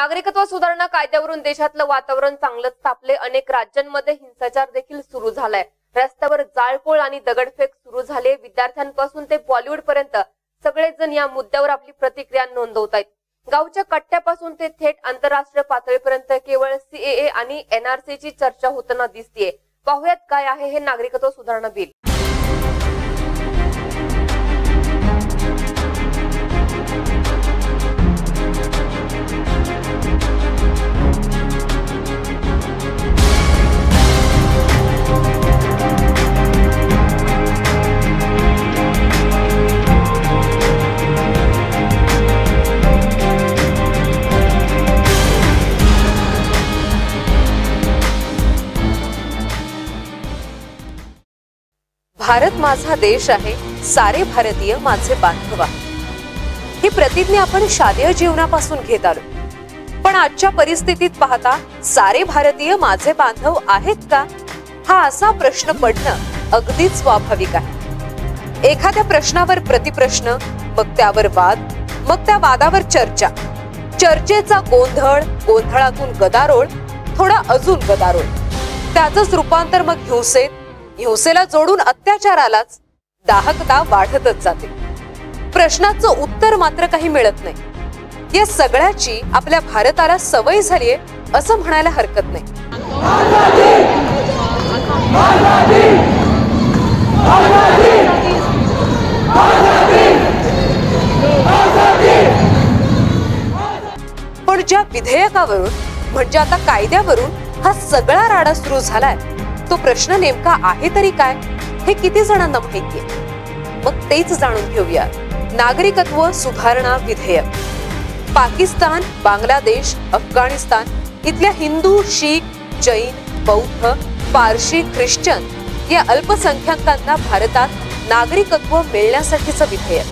नागरिकत्व सुधारणा कायद्यावरून देशातलं वातावरण चांगलंच तापले अनेक राज्यांमध्ये हिंसाचार देखील सुरू झालाय. रस्त्यावर जाळपोळ आणि दगडफेक सुरू झाले. विद्यार्थ्यांपासून ते बॉलिवूड पर्यंत सगळेच जण या मुद्द्यावर आपली प्रतिक्रिया नोंदवत आहेत गावच्या कट्ट्यापासून ते थेट आंतरराष्ट्रीय पातळीपर्यंत केवळ सीएए आणि एनआरसी ची चर्चा होताना दिसतीये. पाहुयात काय आहे हे नागरिकत्व सुधारणा बिल. भारत माझा देश आहे सारे भारतीय माझे बांधव आहे. ही प्रतिज्ञा आपण शालेय जीवनापासून घेत आलो. पण आजच्या परिस्थितीत पाहता सारे भारतीय माझे बांधव आहेत का? हा असा प्रश्न पडणं अगदीच स्वाभाविक आहे. एखाद्या प्रश्नावर प्रतिप्रश्न मग त्यावर वाद मग त्या वादावर चर्चा. चर्चेचा गोंधळ गोंधळातून गदारोळ थोडा अजून गदारोळ. त्याच रूपांतर मग हिंसेत हिंसेला जोडून अत्याचारालाच दाहकता वाढतच जाते. प्रश्नाचं उत्तर मात्र काही मिळत नाही. या सगळ्याची आपल्या भारताला सवय झालीये असं म्हणायला हरकत नाही. पण ज्या विधेयकावरून म्हणजे आता कायद्यावरून हा सगळा राडा सुरू झालाय तो प्रश्न नेमका आहे तरी काय? हे किती जणांना माहितीये मग तेच जाणून घेऊया नागरिकत्व सुधारणा विधेयक. पाकिस्तान बांगलादेश अफगाणिस्तान इथल्या हिंदू शीख जैन बौद्ध पारशी ख्रिश्चन या अल्पसंख्याकांना भारतात नागरिकत्व मिळण्यासाठीचं विधेयक.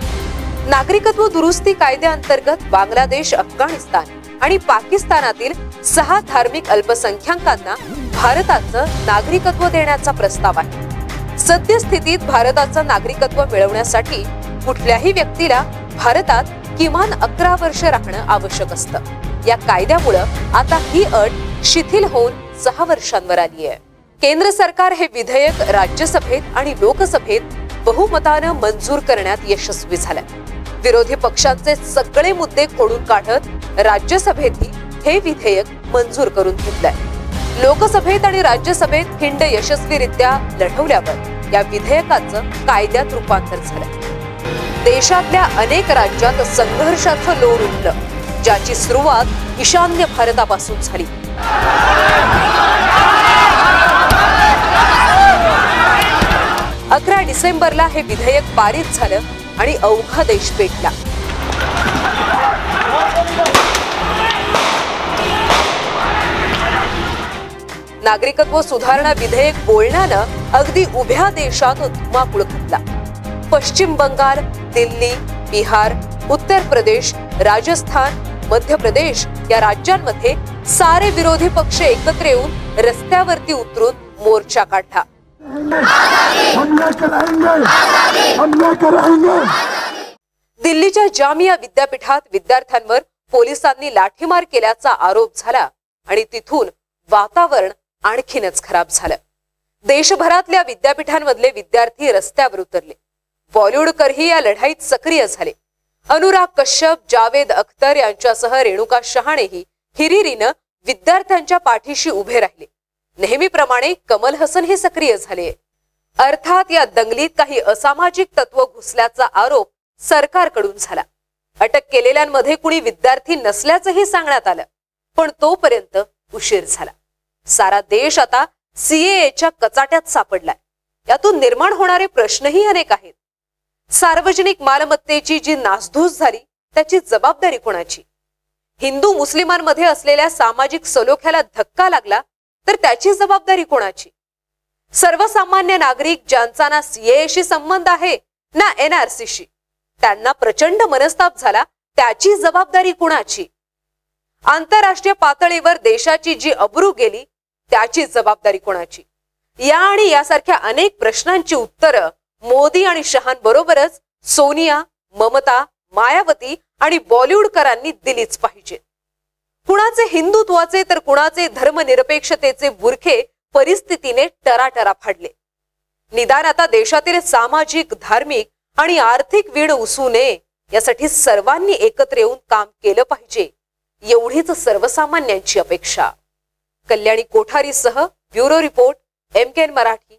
नागरिकत्व दुरुस्ती कायद्याअंतर्गत बांगलादेश अफगाणिस्तान आणि पाकिस्तानातील सहा धार्मिक अल्पसंख्याकांना भारताचं नागरिकत्व देण्याचा प्रस्ताव आहे. सद्यस्थितीत भारताचं नागरिकत्व मिळवण्यासाठी कुठल्याही व्यक्तीला भारतात किमान अकरा वर्ष राहणं आवश्यक असतं. या कायद्यामुळं आता ही अट शिथिल होऊन सहा वर्षांवर आली आहे. केंद्र सरकार हे विधेयक राज्यसभेत आणि लोकसभेत बहुमतानं मंजूर करण्यात यशस्वी झालं विरोधी पक्षांचे सगळे मुद्दे खोडून काढत राज्यसभेतही हे विधेयक मंजूर करून घेतलंय. लोकसभेत आणि राज्यसभेत खिंड यशस्वीरित्या लढवल्यावर या विधेयकाचं कायद्यात रूपांतर झालं. देशातल्या अनेक राज्यात संघर्षाचं लोर उठलं ज्याची सुरुवात ईशान्य भारतापासून झाली. अकरा डिसेंबरला हे विधेयक पारित झालं आणि अवघा देश पेटला नागरिकत्व सुधारणा विधेयक बोलण्यानं अगदी उभ्या देशात धुमाकूळ घातला पश्चिम बंगाल, दिल्ली, बिहार, उत्तर प्रदेश, राजस्थान, मध्य प्रदेश या राज्यांमध्ये सारे विरोधी पक्ष एकत्र येऊन रस्त्यावरती उतरून मोर्चा काढला. दिल्लीच्या जामिया विद्यापीठात विद्यार्थ्यांवर पोलिसांनी लाठीमार केल्याचा आरोप झाला आणि तिथून वातावरण आणखीनच खराब झालं. देशभरातल्या विद्यापीठांमधले विद्यार्थी रस्त्यावर उतरले. बॉलिवूडकरही या लढाईत सक्रिय झाले. अनुराग कश्यप जावेद अख्तर यांच्यासह रेणुका शहाणेही हिरिरीनं विद्यार्थ्यांच्या पाठीशी उभे राहिले. नेहमीप्रमाणे कमल हसन हे सक्रिय झाले. अर्थात या दंगलीत काही असामाजिक तत्व घुसल्याचा आरोप सरकारकडून झाला. अटक केलेल्यांमध्ये कुणी विद्यार्थी नसल्याचंही सांगण्यात आलं पण तोपर्यंत उशीर झाला. सारा देश आता सीएच्या कचाट्यात सापडलाय. यातून निर्माण होणारे प्रश्नही अनेक आहेत. सार्वजनिक मालमत्तेची जी नासधूस झाली त्याची जबाबदारी कोणाची? हिंदू मुस्लिमांमध्ये असलेल्या सामाजिक सलोख्याला धक्का लागला तर त्याची जबाबदारी कोणाची? सर्वसामान्य नागरिक ज्यांचा ना सीएशी संबंध आहे ना एनआरसीशी त्यांना प्रचंड मनस्ताप झाला त्याची जबाबदारी कुणाची? आंतरराष्ट्रीय पातळीवर देशाची जी अब्रू गेली त्याची जबाबदारी कोणाची? या आणि यासारख्या अनेक प्रश्नांची उत्तरं मोदी आणि शहांबरोबरच सोनिया ममता मायावती आणि बॉलिवूडकरांनी दिलीच पाहिजेत कुणाचे हिंदुत्वाचे तर कुणाचे धर्मनिरपेक्षतेचे बुरखे परिस्थितीने टराटरा फाडले. निदान आता देशातील सामाजिक धार्मिक आणि आर्थिक वीड उसू नये यासाठी सर्वांनी एकत्र येऊन काम केलं पाहिजे. एवढीच सर्वसामान्यांची अपेक्षा. Kalyani कोठारीसह bureau report M K Marathi.